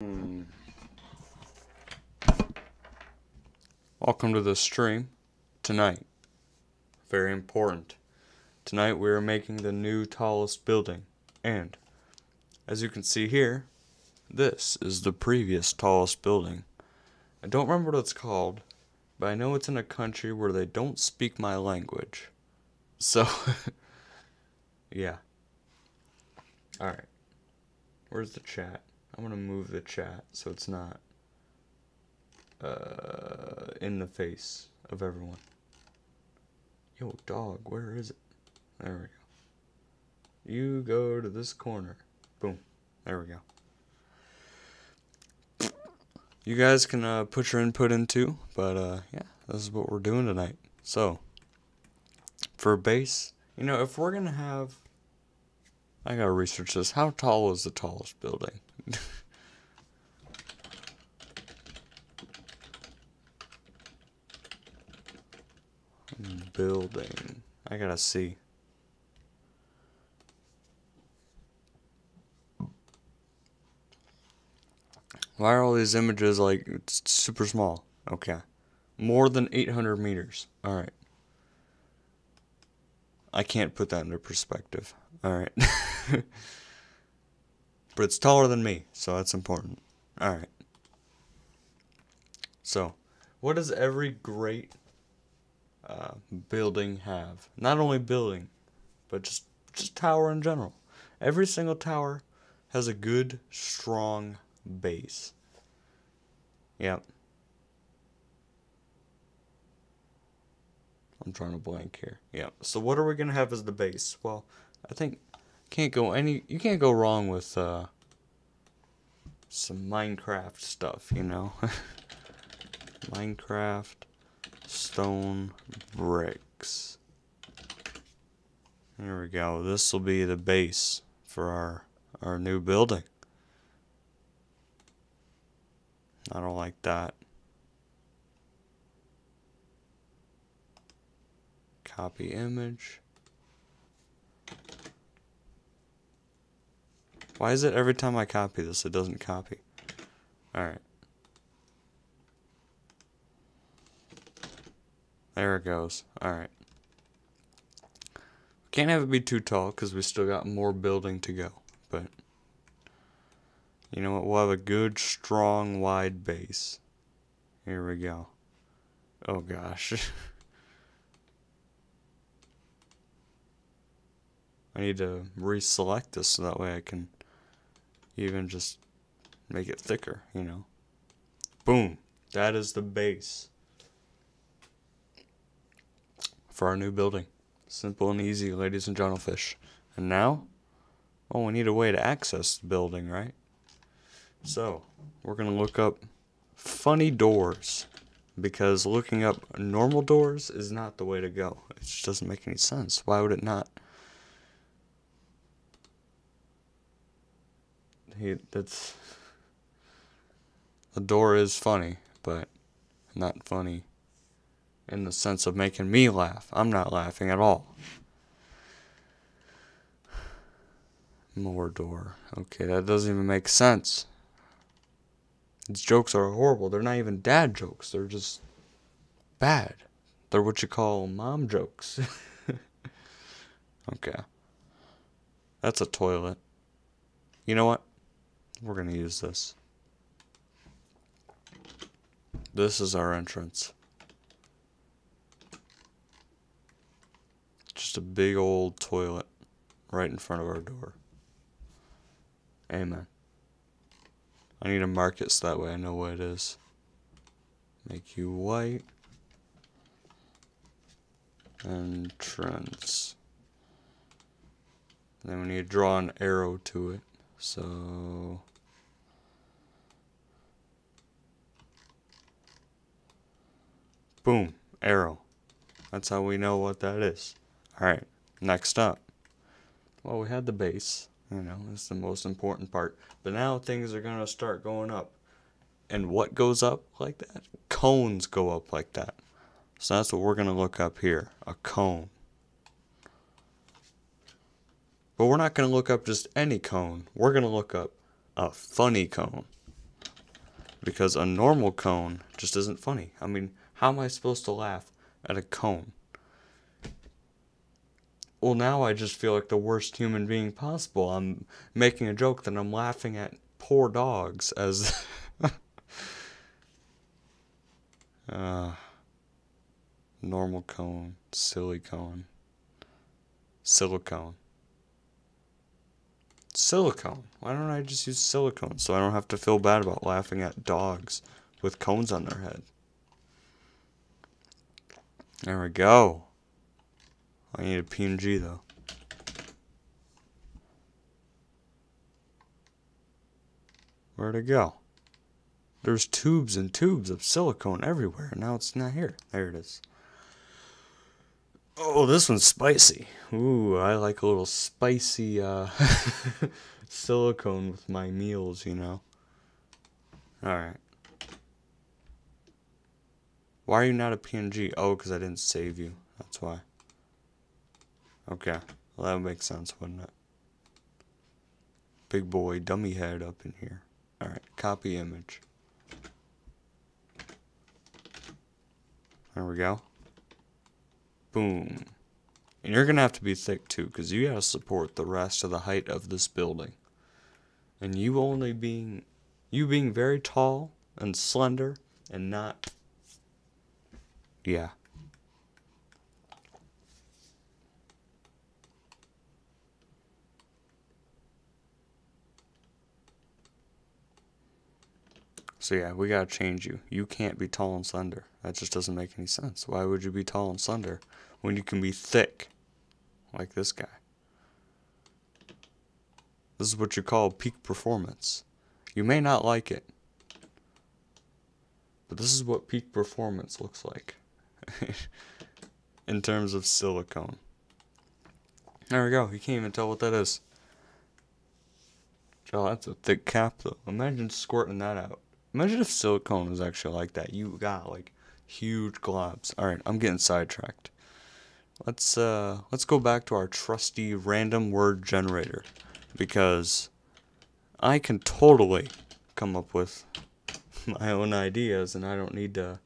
Hmm. Welcome to the stream tonight. Very important. Tonight we are making the new tallest building. And as you can see here, this is the previous tallest building. I don't remember what it's called, but I know it's in a country where they don't speak my language. So, yeah. Alright. Where's the chat? I'm gonna move the chat so it's not uh, in the face of everyone. Yo, dog, where is it? There we go. You go to this corner. Boom. There we go. You guys can uh, put your input in too, but uh, yeah, this is what we're doing tonight. So, for base, you know, if we're gonna have, I gotta research this. How tall is the tallest building? building. I gotta see. Why are all these images like super small? Okay. More than 800 meters. Alright. I can't put that into perspective. Alright. but it's taller than me, so that's important. Alright. So, what does every great uh, building have? Not only building, but just just tower in general. Every single tower has a good, strong base. Yep. I'm trying to blank here. Yeah. So what are we gonna have as the base? Well, I think can't go any. You can't go wrong with uh, some Minecraft stuff. You know. Minecraft stone bricks. There we go. This will be the base for our our new building. I don't like that. Copy image. Why is it every time I copy this, it doesn't copy? Alright. There it goes. Alright. Can't have it be too tall because we still got more building to go. But, you know what? We'll have a good, strong, wide base. Here we go. Oh gosh. I need to reselect this so that way I can even just make it thicker, you know. Boom. That is the base for our new building. Simple and easy, ladies and gentlefish. And now, oh, we need a way to access the building, right? So, we're going to look up funny doors. Because looking up normal doors is not the way to go. It just doesn't make any sense. Why would it not? He, that's... The door is funny, but not funny in the sense of making me laugh. I'm not laughing at all. Mordor. Okay, that doesn't even make sense. These jokes are horrible. They're not even dad jokes. They're just bad. They're what you call mom jokes. okay. That's a toilet. You know what? We're going to use this. This is our entrance. Just a big old toilet right in front of our door. Amen. I need to mark it so that way I know what it is. Make you white. Entrance. Then we need to draw an arrow to it. So... Boom. Arrow. That's how we know what that is. Alright, next up. Well, we had the base, you know, that's the most important part. But now things are going to start going up. And what goes up like that? Cones go up like that. So that's what we're going to look up here, a cone. But we're not going to look up just any cone. We're going to look up a funny cone. because a normal cone just isn't funny. I mean, how am I supposed to laugh at a cone? Well, now I just feel like the worst human being possible. I'm making a joke that I'm laughing at poor dogs as. uh, normal cone, silly cone, silicone. Silicone. Why don't I just use silicone so I don't have to feel bad about laughing at dogs with cones on their head? There we go. I need a PNG though. Where'd it go? There's tubes and tubes of silicone everywhere. Now it's not here. There it is. Oh, this one's spicy. Ooh, I like a little spicy uh, silicone with my meals, you know. Alright. Why are you not a PNG? Oh, because I didn't save you. That's why. Okay. Well, that would make sense, wouldn't it? Big boy dummy head up in here. Alright, copy image. There we go. Boom. And you're going to have to be thick too, because you got to support the rest of the height of this building. And you only being, you being very tall and slender and not, yeah. So yeah, we gotta change you. You can't be tall and slender. That just doesn't make any sense. Why would you be tall and slender when you can be thick, like this guy? This is what you call peak performance. You may not like it, but this is what peak performance looks like in terms of silicone. There we go. You can't even tell what that is. Oh, that's a thick cap though. Imagine squirting that out. Imagine if silicone was actually like that. You got like huge globs. All right, I'm getting sidetracked. Let's uh let's go back to our trusty random word generator because I can totally come up with my own ideas and I don't need to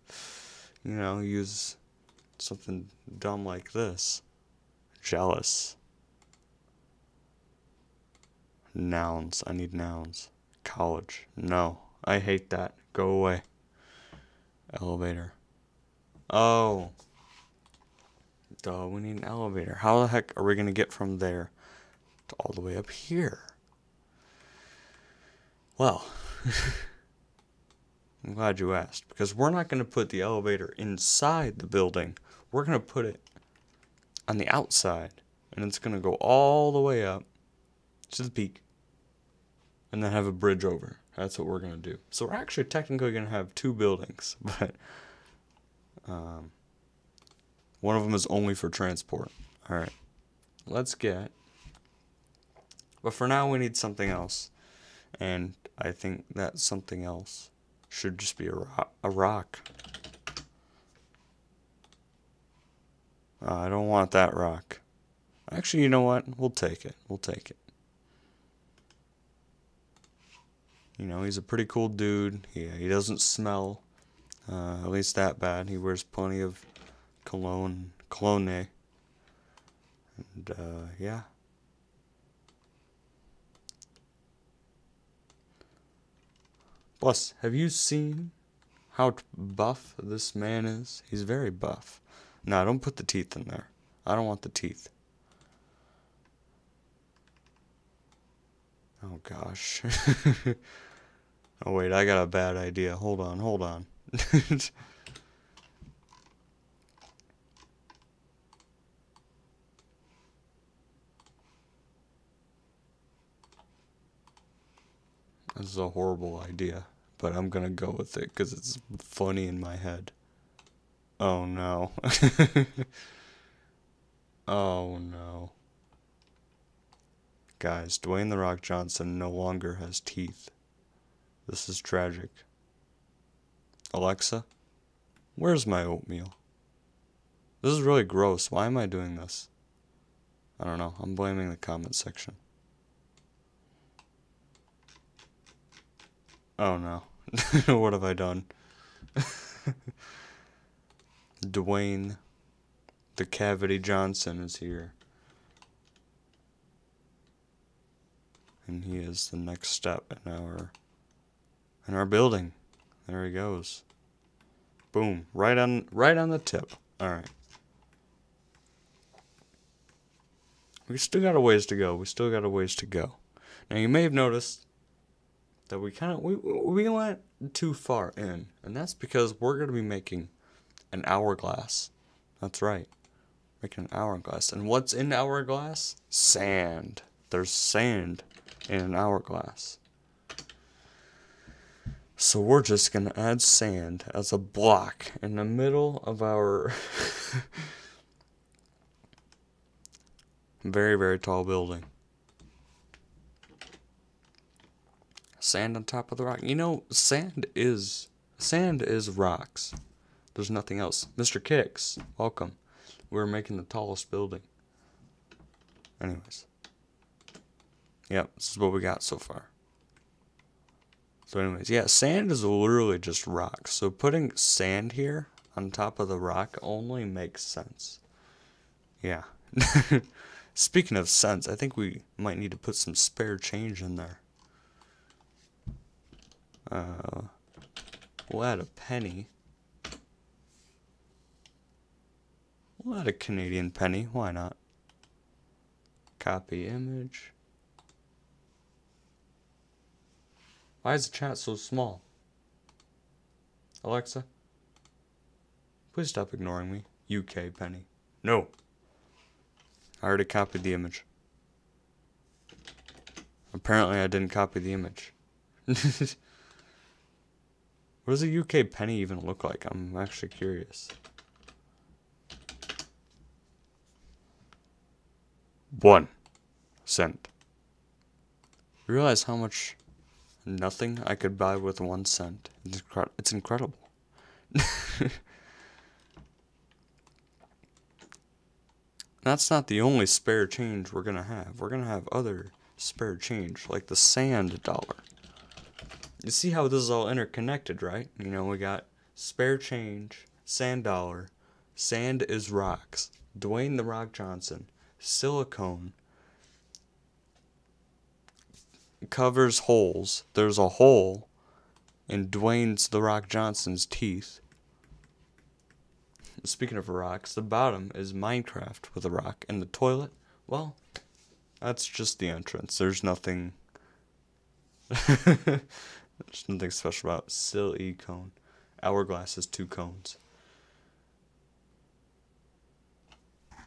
you know use something dumb like this. Jealous. Nouns. I need nouns. College. No. I hate that. Go away. Elevator. Oh. Duh, we need an elevator. How the heck are we going to get from there to all the way up here? Well, I'm glad you asked. Because we're not going to put the elevator inside the building. We're going to put it on the outside. And it's going to go all the way up to the peak. And then have a bridge over. That's what we're going to do. So we're actually technically going to have two buildings, but um, one of them is only for transport. All right. Let's get. But for now, we need something else. And I think that something else should just be a rock. A rock. Uh, I don't want that rock. Actually, you know what? We'll take it. We'll take it. you know, he's a pretty cool dude. He, he doesn't smell, uh, at least that bad. He wears plenty of cologne, cologne. And, uh, yeah. Plus, have you seen how buff this man is? He's very buff. No, don't put the teeth in there. I don't want the teeth. Oh gosh. Oh wait, I got a bad idea. Hold on, hold on. this is a horrible idea, but I'm gonna go with it because it's funny in my head. Oh no. oh no. Guys, Dwayne The Rock Johnson no longer has teeth. This is tragic. Alexa, where's my oatmeal? This is really gross. Why am I doing this? I don't know. I'm blaming the comment section. Oh no. what have I done? Dwayne the Cavity Johnson is here. And he is the next step in our in our building. There he goes. Boom. Right on right on the tip. Alright. We still got a ways to go. We still got a ways to go. Now you may have noticed that we kind of we we went too far in, and that's because we're going to be making an hourglass. That's right. Making an hourglass. And what's in hourglass? Sand. There's sand in an hourglass. So we're just going to add sand as a block in the middle of our very, very tall building. Sand on top of the rock. You know, sand is sand is rocks. There's nothing else. Mr. Kicks, welcome. We're making the tallest building. Anyways. Yep, this is what we got so far. So anyways, yeah, sand is literally just rocks. So putting sand here on top of the rock only makes sense. Yeah. Speaking of sense, I think we might need to put some spare change in there. Uh, we'll add a penny. We'll add a Canadian penny. Why not? Copy image. Why is the chat so small? Alexa, please stop ignoring me. UK penny. No. I already copied the image. Apparently I didn't copy the image. What does a UK penny even look like? I'm actually curious. One cent. Realize how much nothing I could buy with one cent? It's, it's incredible. That's not the only spare change we're going to have. We're going to have other spare change, like the sand dollar. You see how this is all interconnected, right? You know, we got spare change, sand dollar, sand is rocks, Dwayne the Rock Johnson, silicone covers holes. There's a hole in Dwayne's the Rock Johnson's teeth. Speaking of rocks, the bottom is Minecraft with a rock, and the toilet, well, that's just the entrance. There's nothing. There's nothing special about silicone. Hourglass is two cones.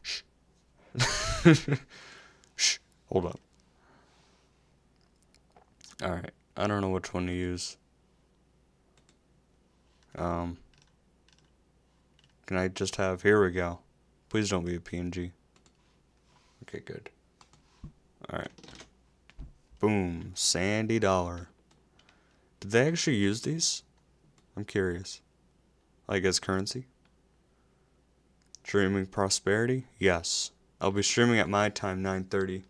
Shh. Shh. Hold up. Alright. I don't know which one to use. Um. Can I just have, here we go. Please don't be a PNG. Okay, good. Alright. Boom. Sandy dollar. Did they actually use these? I'm curious. Like as currency? Streaming prosperity? Yes. I'll be streaming at my time, 9.30.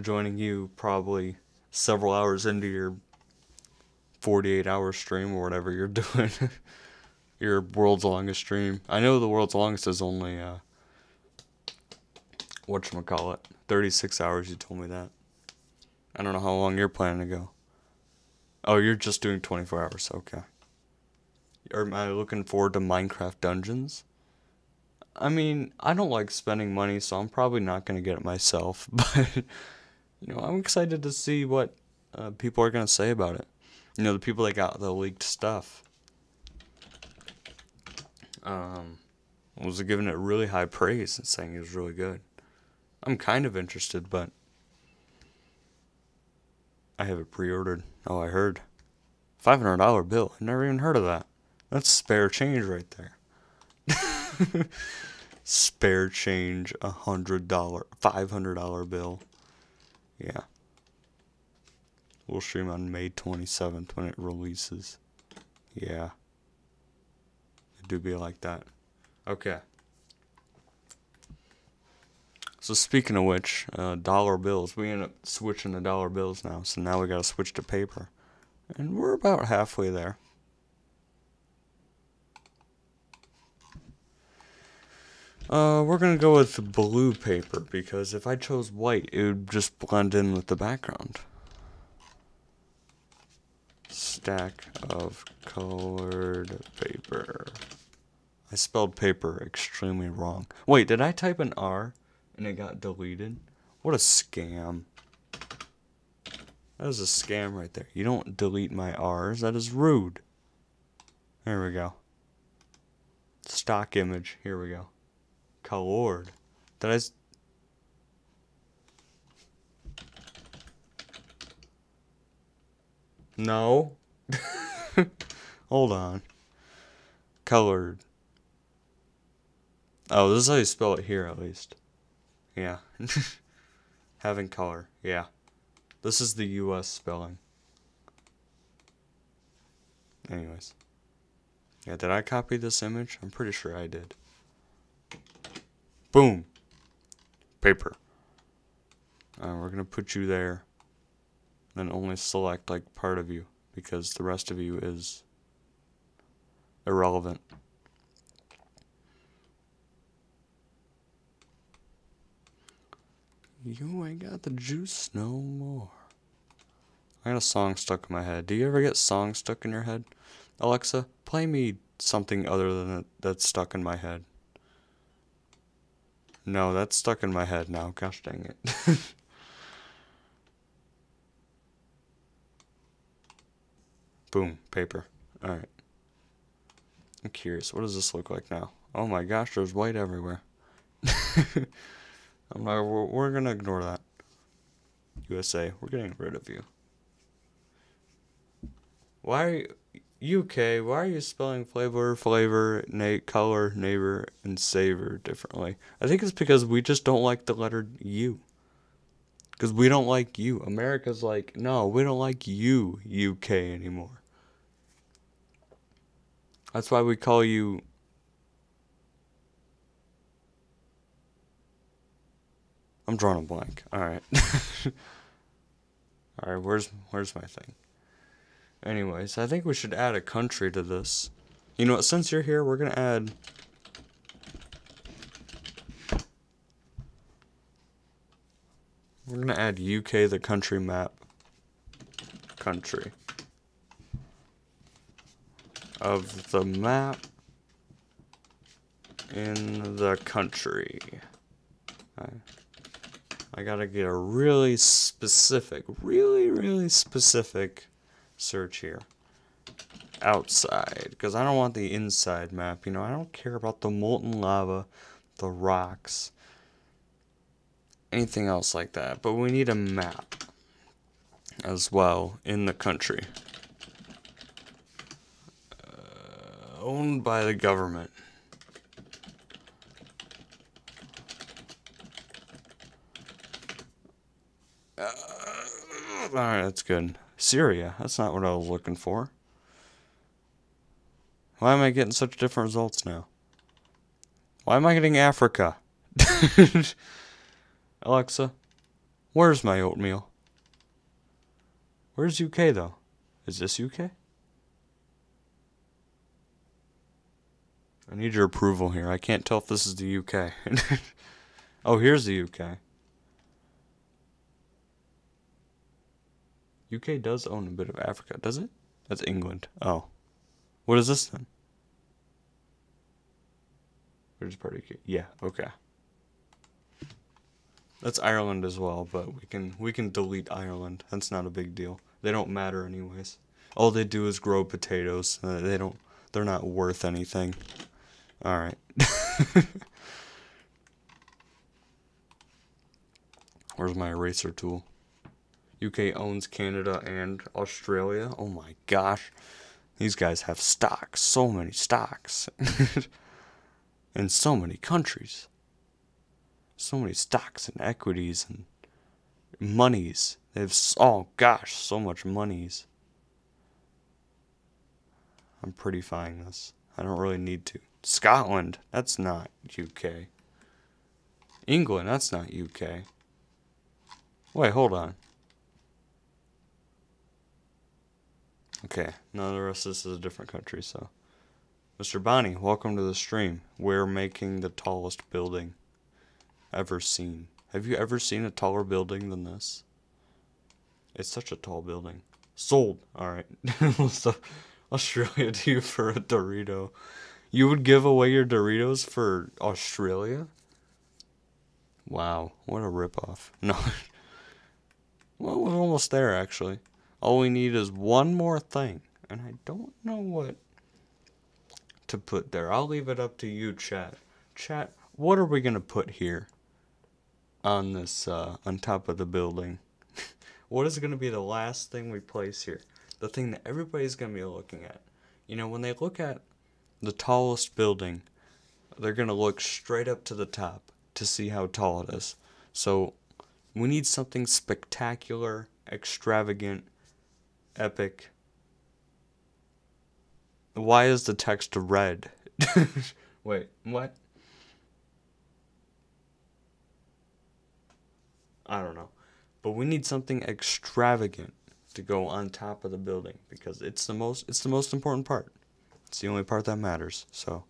Joining you probably several hours into your 48 hour stream or whatever you're doing. your world's longest stream. I know the world's longest is only, uh, whatchamacallit, 36 hours, you told me that. I don't know how long you're planning to go. Oh, you're just doing 24 hours. Okay. Or am I looking forward to Minecraft Dungeons? I mean, I don't like spending money, so I'm probably not going to get it myself. But, you know, I'm excited to see what uh, people are going to say about it. You know, the people that got the leaked stuff. Um, was giving it really high praise and saying it was really good. I'm kind of interested, but I have it pre-ordered. Oh, I heard. $500 bill. I never even heard of that. That's spare change right there. spare change, a hundred dollar, five hundred dollar bill. Yeah. We'll stream on May 27th when it releases. Yeah. It do be like that. Okay. So speaking of which, uh, dollar bills. We end up switching to dollar bills now. So now we got to switch to paper, and we're about halfway there. Uh, we're gonna go with blue paper because if I chose white, it would just blend in with the background. Stack of colored paper. I spelled paper extremely wrong. Wait, did I type an R? And it got deleted? What a scam. That is a scam right there. You don't delete my R's. That is rude. There we go. Stock image. Here we go. Colored. Did I... No. Hold on. Colored. Oh, this is how you spell it here, at least. Yeah. Having color. Yeah. This is the U.S. spelling. Anyways. Yeah, did I copy this image? I'm pretty sure I did. Boom. Paper. Uh, we're going to put you there. Then only select like part of you because the rest of you is irrelevant. You ain't got the juice no more. I got a song stuck in my head. Do you ever get songs stuck in your head? Alexa, play me something other than it that's stuck in my head. No, that's stuck in my head now. Gosh dang it. Boom, paper. Alright. I'm curious, what does this look like now? Oh my gosh, there's white everywhere. I'm not, we're, we're gonna ignore that. USA, we're getting rid of you. Why, UK, why are you spelling flavor, flavor, na- color, neighbor, and savor differently? I think it's because we just don't like the letter U. Because we don't like you. America's like, no, we don't like you, UK, anymore. That's why we call you I'm drawing a blank. All right. All right, where's where's my thing? Anyways, I think we should add a country to this. You know what? Since you're here, we're gonna add. We're gonna add UK the country map. Country. Of the map in the country. I gotta get a really specific, really, really specific search here. Outside, because I don't want the inside map, you know, I don't care about the molten lava, the rocks, anything else like that, but we need a map as well in the country. Uh, owned by the government. Uh, Alright, that's good. Syria. That's not what I was looking for. Why am I getting such different results now? Why am I getting Africa? Alexa, where's my oatmeal? Where's UK though? Is this UK? I need your approval here. I can't tell if this is the UK. oh, here's the UK. UK does own a bit of Africa, does it? That's England. Oh. What is this then? Where's part of UK? Yeah, okay. That's Ireland as well, but we can we can delete Ireland. That's not a big deal. They don't matter anyways. All they do is grow potatoes. Uh, they don't they're not worth anything. All right. Where's my eraser tool? UK owns Canada and Australia. Oh my gosh. These guys have stocks, so many stocks. in so many countries. So many stocks and equities and monies. They have, oh gosh, so much monies. I'm prettyfying this. I don't really need to. Scotland, that's not UK. England, that's not UK. Wait, hold on. Okay, now the rest of this is a different country, so Mr. Bonnie, welcome to the stream. We're making the tallest building ever seen. Have you ever seen a taller building than this? It's such a tall building. Sold. Alright. Australia to you for a Dorito. You would give away your Doritos for Australia? Wow, what a ripoff. No. well, we're almost there, actually. All we need is one more thing. And I don't know what to put there. I'll leave it up to you, chat. Chat, what are we going to put here? On this, uh, on top of the building. what is going to be the last thing we place here? The thing that everybody's going to be looking at. You know, when they look at the tallest building, they're going to look straight up to the top to see how tall it is. So, we need something spectacular, extravagant, epic. Why is the text red? Wait, what? I don't know. But we need something extravagant to go on top of the building because it's the most it's the most important part. It's the only part that matters. So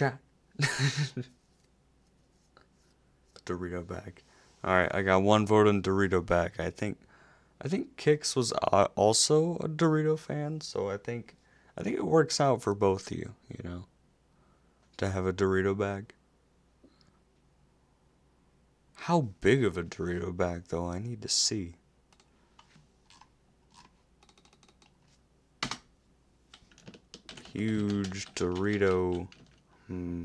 chat. Dorito bag. All right, I got one vote on Dorito bag. I think, I think Kix was also a Dorito fan, so I think, I think it works out for both of you. You know, to have a Dorito bag. How big of a Dorito bag, though? I need to see. Huge Dorito Hmm.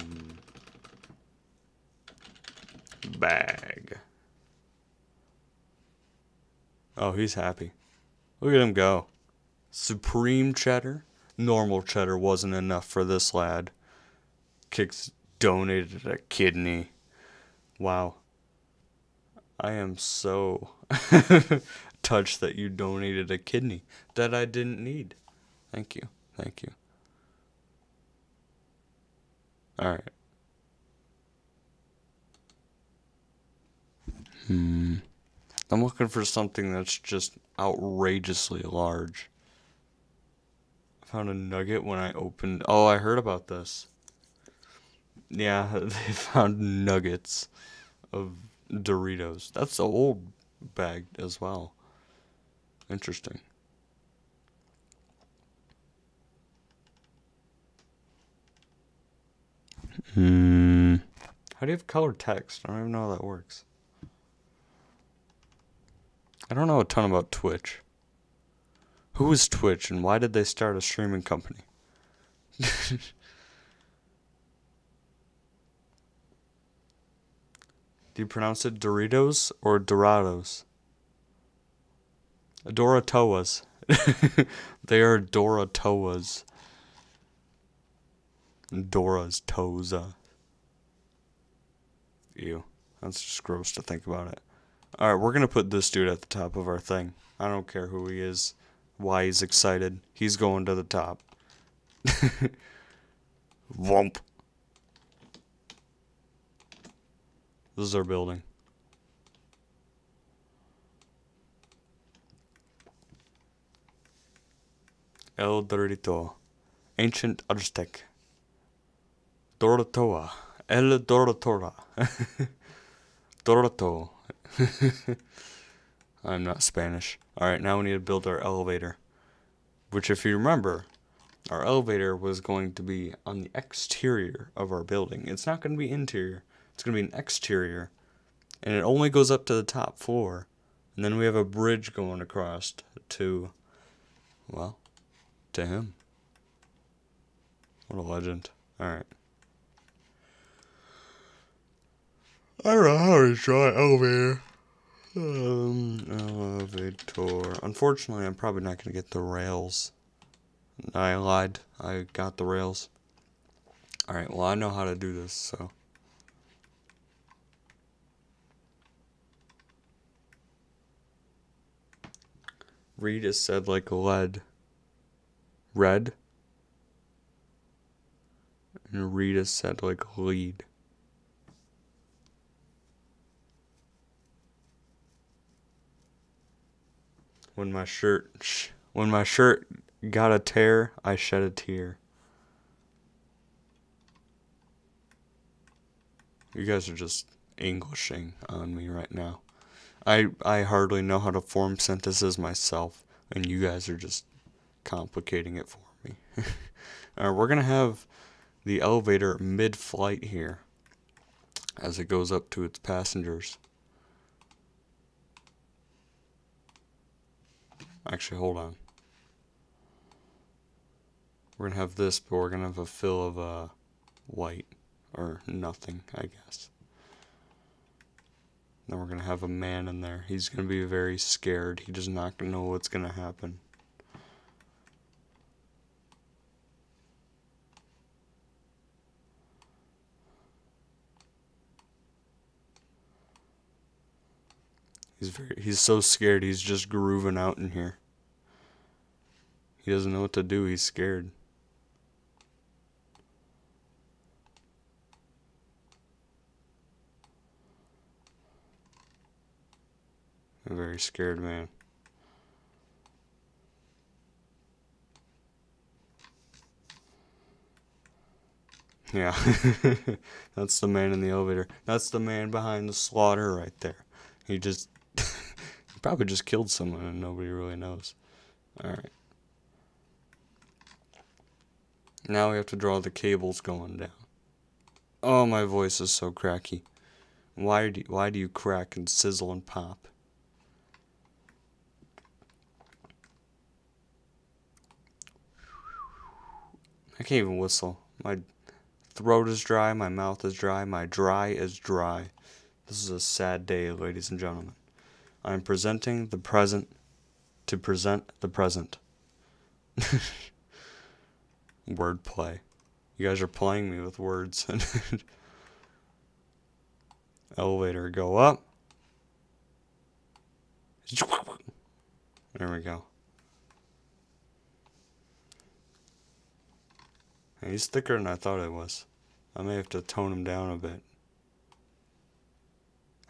Bag. Oh, he's happy. Look at him go. Supreme cheddar? Normal cheddar wasn't enough for this lad. Kicks donated a kidney. Wow. I am so touched that you donated a kidney that I didn't need. Thank you. Thank you. Alright. Hmm. I'm looking for something that's just outrageously large. I found a nugget when I opened. Oh, I heard about this. Yeah, they found nuggets of Doritos. That's the old bag as well. Interesting. Hmm. How do you have color text? I don't even know how that works. I don't know a ton about Twitch. Who is Twitch and why did they start a streaming company? Do you pronounce it Doritos or Dorados? Doratoas. they are Doratoas. Dora's toes. Uh. Ew. That's just gross to think about it. Alright, we're gonna put this dude at the top of our thing. I don't care who he is, why he's excited. He's going to the top. Womp. This is our building. El Dorito. Ancient Aztec. Dorotoa. El Dorotora. Doroto. I'm not Spanish. Alright, now we need to build our elevator. Which, if you remember, our elevator was going to be on the exterior of our building. It's not going to be interior. It's going to be an exterior. And it only goes up to the top floor. And then we have a bridge going across to, well, to him. What a legend. Alright. I don't know how to draw an elevator. Um, elevator. Unfortunately, I'm probably not going to get the rails. I lied. I got the rails. Alright, well, I know how to do this, so. Reed is said like lead. Red. And Reed is said like lead. When my shirt, sh- when my shirt got a tear, I shed a tear. You guys are just Englishing on me right now. I I hardly know how to form sentences myself, and you guys are just complicating it for me. Alright, we're gonna have the elevator mid-flight here as it goes up to its passengers. Actually, hold on. We're gonna have this, but we're gonna have a fill of uh, white or nothing, I guess. Then we're gonna have a man in there. He's gonna be very scared. He does not know what's gonna happen. He's very he's so scared he's just grooving out in here. He doesn't know what to do, he's scared. A very scared man. Yeah, that's the man in the elevator. That's the man behind the slaughter right there. He just, probably just killed someone and nobody really knows. Alright. Now we have to draw the cables going down. Oh, my voice is so cracky. Why do you, why do you crack and sizzle and pop? I can't even whistle. My throat is dry, my mouth is dry, my dry is dry. This is a sad day, ladies and gentlemen. I am presenting the present to present the present. Wordplay. You guys are playing me with words. Elevator, go up. There we go. He's thicker than I thought he was. I may have to tone him down a bit.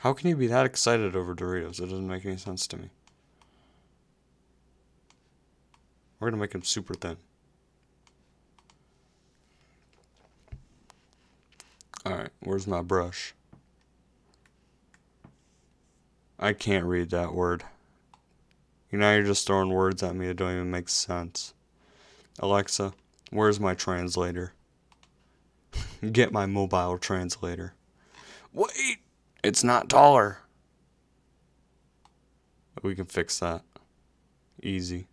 How can you be that excited over Doritos? It doesn't make any sense to me. We're gonna make them super thin. Alright, where's my brush? I can't read that word. You know, you're just throwing words at me that don't even make sense. Alexa, Where's my translator? Get my mobile translator. Wait! It's not taller. We can fix that. Easy.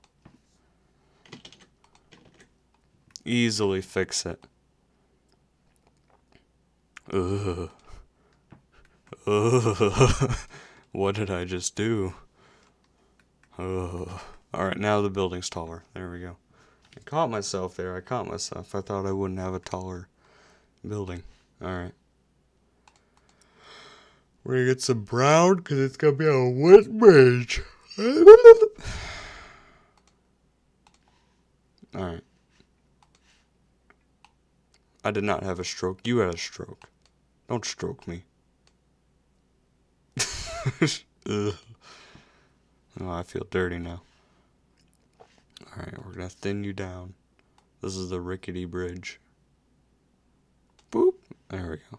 Easily fix it. Ugh. Ugh. what did I just do? Ugh. Alright, now the building's taller. There we go. I caught myself there. I caught myself. I thought I wouldn't have a taller building. Alright. We're gonna get some brown because it's gonna be a wet bridge. Alright. I did not have a stroke. You had a stroke. Don't stroke me. oh, I feel dirty now. Alright, we're gonna thin you down. This is the rickety bridge. Boop. There we go.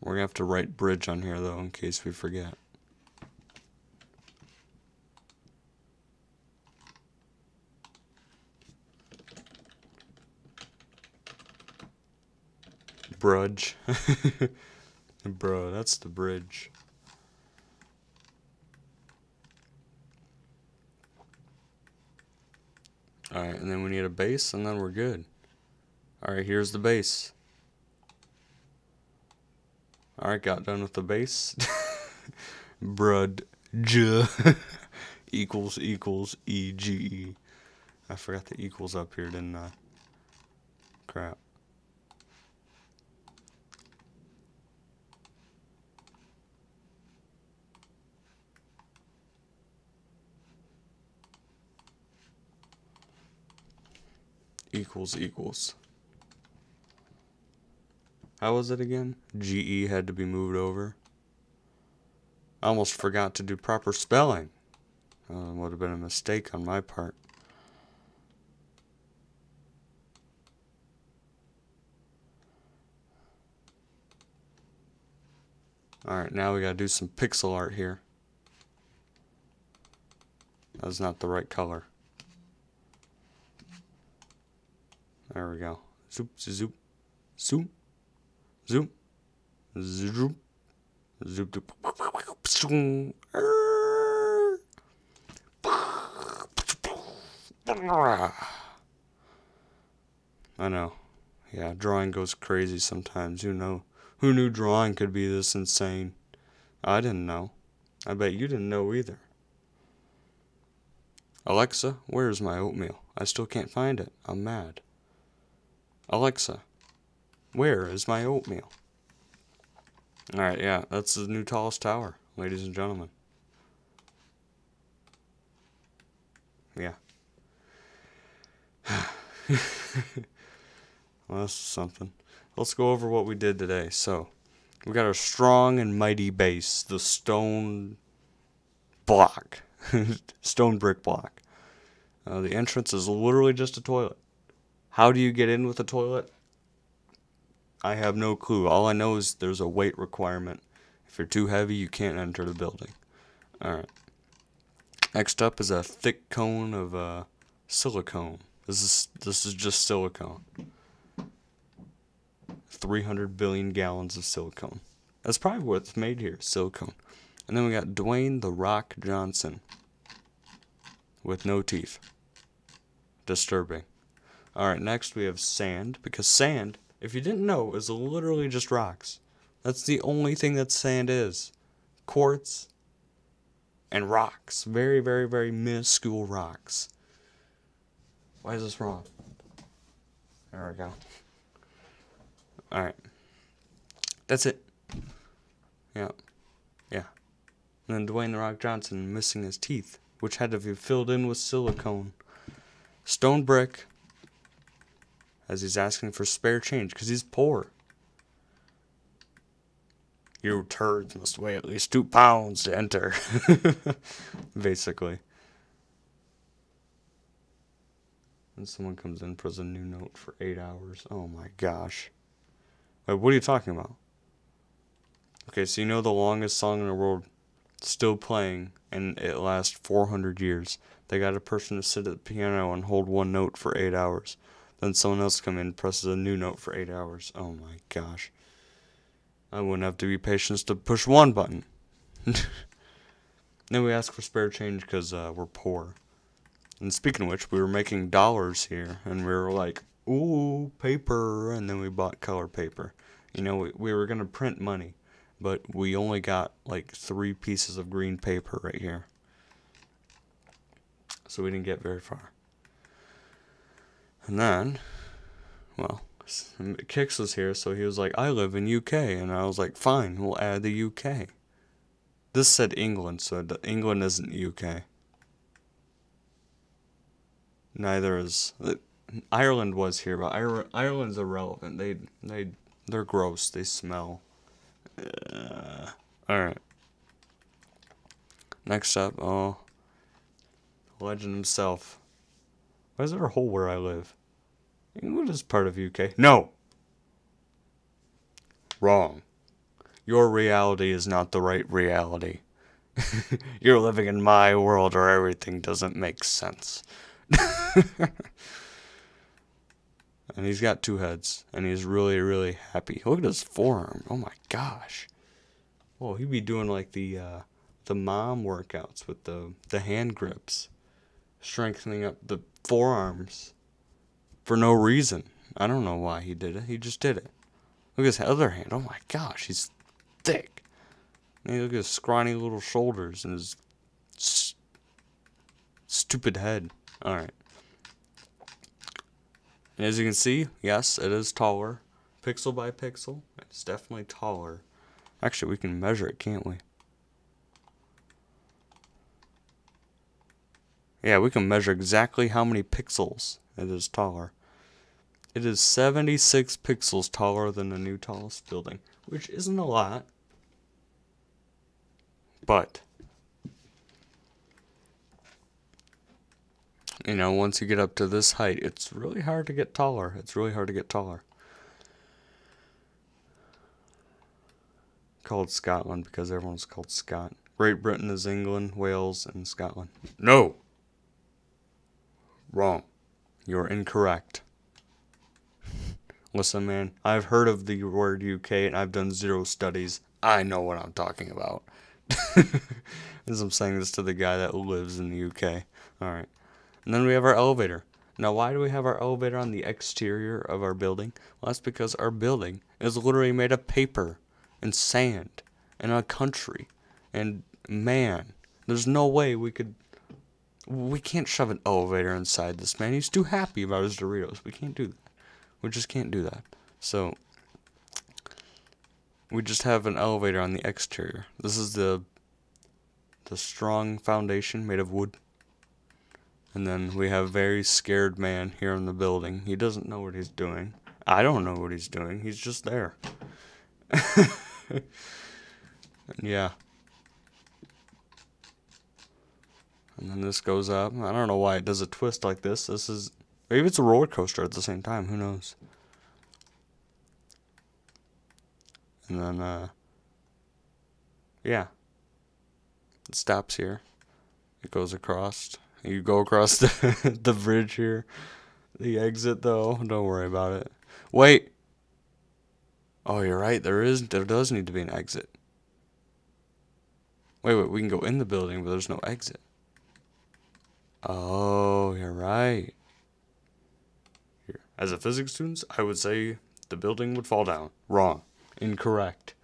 We're gonna have to write bridge on here though in case we forget. Brudge. Bro, that's the bridge. Alright, and then we need a base, and then we're good. Alright, here's the base. Alright, got done with the base. Brud j equals equals E G E. I forgot the equals up here, didn't I? Crap. equals equals. How was it again? GE had to be moved over. I almost forgot to do proper spelling. Uh, would have been a mistake on my part. Alright, now we gotta do some pixel art here. That's not the right color. There we go. Zoop, zoop, zoop, zoop, zoop, zoop, zoop. I know. Yeah, drawing goes crazy sometimes. Who know? Who knew drawing could be this insane? I didn't know. I bet you didn't know either. Alexa, where's my oatmeal? I still can't find it. I'm mad. Alexa, where is my oatmeal? Alright, yeah, that's the new tallest tower, ladies and gentlemen. Yeah. well, that's something. Let's go over what we did today. So, we got our strong and mighty base, the stone block, stone brick block. Uh, the entrance is literally just a toilet. How do you get in with a toilet? I have no clue. All I know is there's a weight requirement. If you're too heavy, you can't enter the building. Alright. Next up is a thick cone of uh, silicone. This is this is just silicone. 300 billion gallons of silicone. That's probably what's made here, silicone. And then we got Dwayne the Rock Johnson with no teeth. Disturbing. Alright, next we have sand, because sand, if you didn't know, is literally just rocks. That's the only thing that sand is. Quartz and rocks. Very, very, very minuscule rocks. Why is this wrong? There we go. Alright. That's it. Yeah. Yeah. And then Dwayne The Rock Johnson missing his teeth, which had to be filled in with silicone. Stone brick. As he's asking for spare change, because he's poor. You turds must weigh at least two pounds to enter. Basically. And someone comes in, puts a new note for eight hours. Oh my gosh. Wait, what are you talking about? Okay, so you know the longest song in the world still playing and it lasts 400 years. They got a person to sit at the piano and hold one note for 8 hours. Then someone else come in presses a new note for 8 hours. Oh my gosh. I wouldn't have to be patient to push one button. then we ask for spare change because uh, we're poor. And speaking of which, we were making dollars here, and we were like, ooh, paper, and then we bought color paper. You know, we, we were going to print money, but we only got like three pieces of green paper right here. So we didn't get very far. And then, well, Kix was here, so he was like, I live in UK. And I was like, fine, we'll add the UK. This said England, so England isn't UK. Neither is Ireland was here, but Ireland's irrelevant. They they they're gross. They smell. Uh, all right. Next up, oh, legend himself. Why is there a hole where I live? England is part of UK. No. Wrong. Your reality is not the right reality. You're living in my world where everything doesn't make sense. and he's got two heads, and he's really, really happy. Look at his forearm. Oh my gosh. Oh, he'd be doing like the uh, the mom workouts with the the hand grips, strengthening up the forearms for no reason. I don't know why he did it. He just did it. Look at his other hand. Oh my gosh, he's thick. And look at his scrawny little shoulders and his st stupid head. Alright. And As you can see, yes, it is taller. Pixel by pixel, it's definitely taller. Actually, we can measure it, can't we? Yeah, we can measure exactly how many pixels it is taller. It is 76 pixels taller than the new tallest building, which isn't a lot. But you know, once you get up to this height, it's really hard to get taller. It's really hard to get taller. Called Scotland because everyone's called Scott. Great Britain is England, Wales, and Scotland. No! Wrong. You're incorrect. Listen, man, I've heard of the word UK and I've done zero studies. I know what I'm talking about. As I'm saying this to the guy that lives in the UK. Alright. And then we have our elevator. Now, why do we have our elevator on the exterior of our building? Well, that's because our building is literally made of paper and sand and a country. And man, there's no way we could. We can't shove an elevator inside this man. He's too happy about his Doritos. We can't do that. We just can't do that. So, we just have an elevator on the exterior. This is the the strong foundation made of wood. And then we have a very scared man here in the building. He doesn't know what he's doing. I don't know what he's doing. He's just there. yeah. And then this goes up. I don't know why it does a twist like this. This is maybe it's a roller coaster at the same time. Who knows? And then uh yeah. It stops here. It goes across. You go across the, the bridge here. The exit though, don't worry about it. Wait. Oh, you're right. There is there does need to be an exit. Wait, wait, we can go in the building, but there's no exit. Oh, you're right. Here. As a physics student, I would say the building would fall down. Wrong. Incorrect.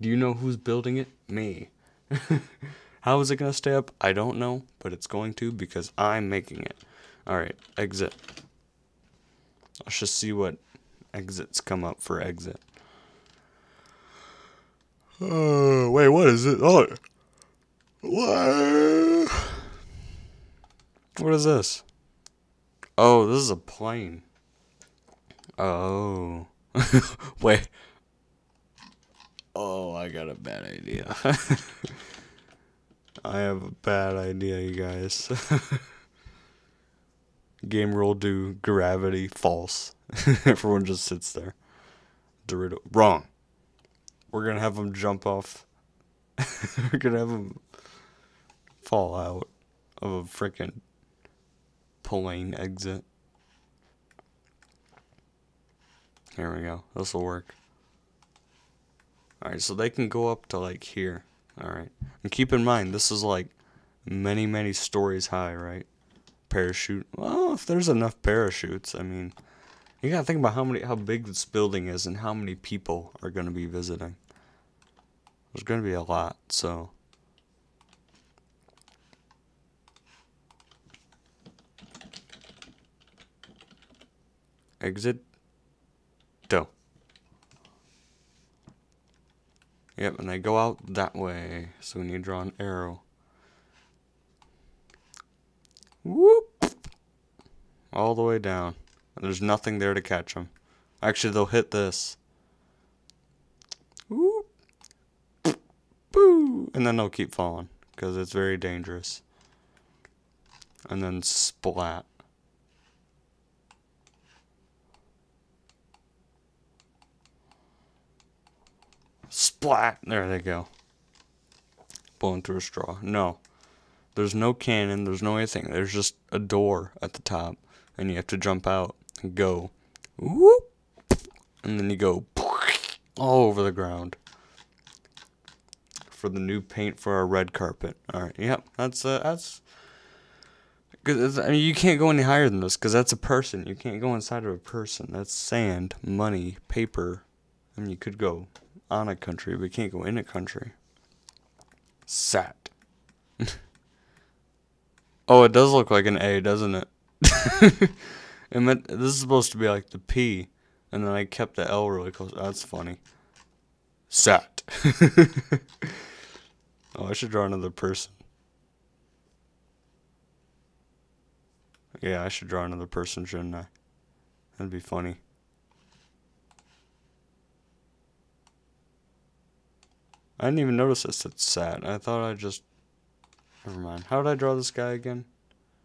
Do you know who's building it? Me. How is it going to stay up? I don't know, but it's going to because I'm making it. Alright, exit. Let's just see what exits come up for exit. Oh, wait, what is it? Oh, what? What is this? Oh, this is a plane. Oh. wait. Oh, I got a bad idea. I have a bad idea, you guys. Game rule do gravity false. Everyone just sits there. Dorito wrong. We're gonna have them jump off. We're gonna have them fall out of a freaking plane exit. Here we go. This will work. Alright, so they can go up to like here. Alright. And keep in mind, this is like many, many stories high, right? Parachute. Well, if there's enough parachutes, I mean, you gotta think about how many, how big this building is and how many people are gonna be visiting. There's gonna be a lot, so. Exit. Do. Yep, and they go out that way. So we need to draw an arrow. Whoop! All the way down. And there's nothing there to catch them. Actually, they'll hit this. Whoop! Boo! And then they'll keep falling. Because it's very dangerous. And then splat. Splat! There they go. Blown through a straw. No. There's no cannon. There's no anything. There's just a door at the top. And you have to jump out and go. Whoop! And then you go all over the ground. For the new paint for our red carpet. Alright, yep. That's, uh, that's... Cause I mean, you can't go any higher than this because that's a person. You can't go inside of a person. That's sand, money, paper. I mean, you could go on a country, but can't go in a country. Sat. oh, it does look like an A, doesn't it? it meant this is supposed to be like the P, and then I kept the L really close. That's funny. Sat. oh, I should draw another person. Yeah, I should draw another person, shouldn't I? That'd be funny. I didn't even notice it said sad. I thought I just. Never mind. How did I draw this guy again?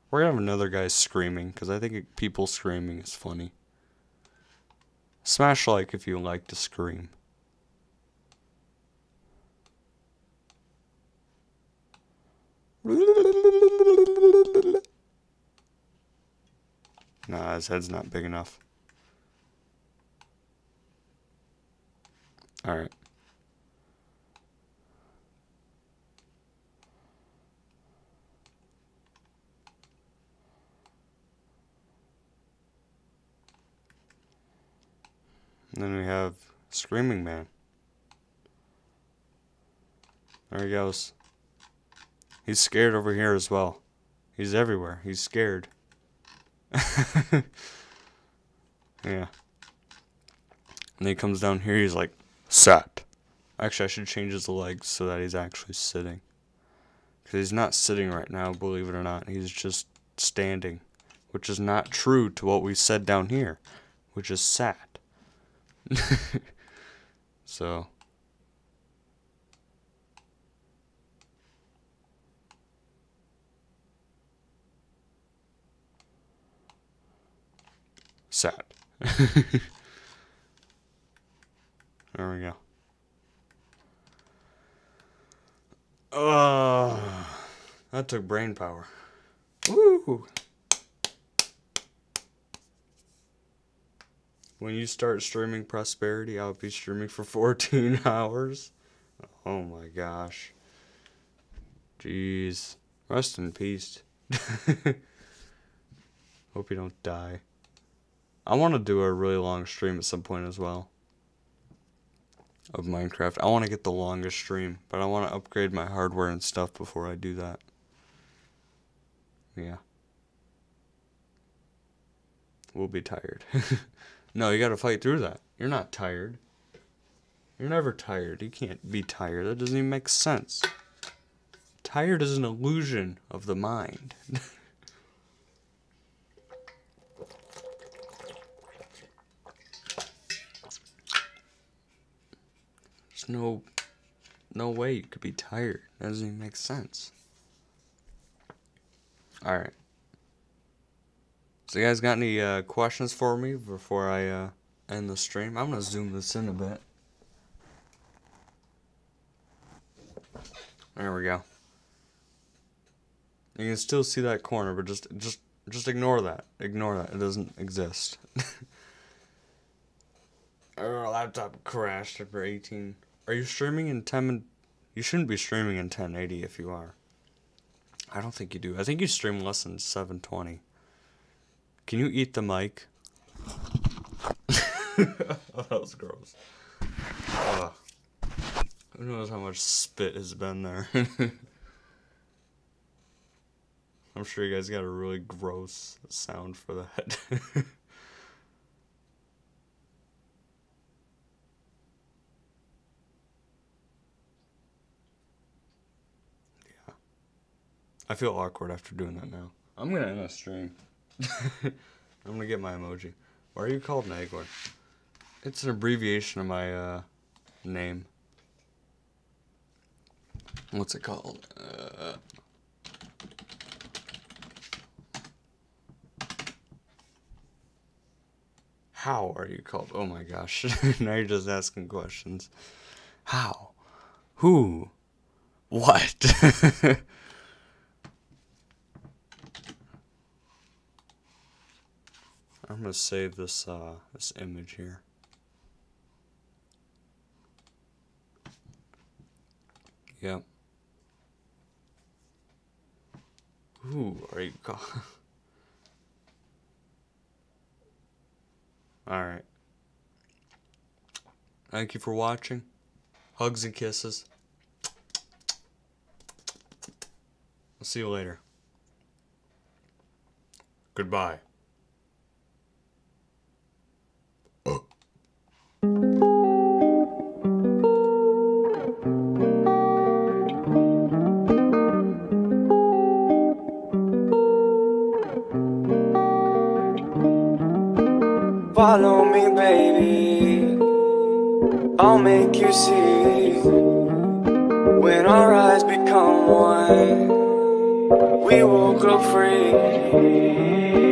We're gonna have another guy screaming because I think people screaming is funny. Smash like if you like to scream. Nah, his head's not big enough. Alright. And then we have Screaming Man. There he goes. He's scared over here as well. He's everywhere. He's scared. yeah. And he comes down here, he's like, sat. Actually, I should change his legs so that he's actually sitting. Because he's not sitting right now, believe it or not. He's just standing. Which is not true to what we said down here. Which is sat. so. Sad. there we go. Oh, that took brain power. Woo! When you start streaming Prosperity, I'll be streaming for 14 hours. Oh my gosh. Jeez. Rest in peace. Hope you don't die. I want to do a really long stream at some point as well. Of Minecraft. I want to get the longest stream, but I want to upgrade my hardware and stuff before I do that. Yeah. We'll be tired. No, you got to fight through that. You're not tired. You're never tired. You can't be tired. That doesn't even make sense. Tired is an illusion of the mind. There's no no way you could be tired. That doesn't even make sense. Alright. So you guys got any uh, questions for me before I uh, end the stream? I'm gonna zoom this in a bit. There we go. You can still see that corner, but just just just ignore that. Ignore that. It doesn't exist. Our laptop crashed after 18. Are you streaming in 10? You shouldn't be streaming in 1080 if you are. I don't think you do. I think you stream less than 720. Can you eat the mic? oh, that was gross. Ugh. Who knows how much spit has been there? I'm sure you guys got a really gross sound for that. yeah. I feel awkward after doing that now. I'm gonna end the stream. I'm gonna get my emoji. Why are you called Nagler? It's an abbreviation of my uh, name. What's it called? Uh, how are you called? Oh my gosh. now you're just asking questions. How? Who? What? I'm gonna save this uh, this image here. Yep. Ooh, are you? Alright. Thank you for watching. Hugs and kisses. I'll see you later. Goodbye. Follow me, baby. I'll make you see. someone. We will up free.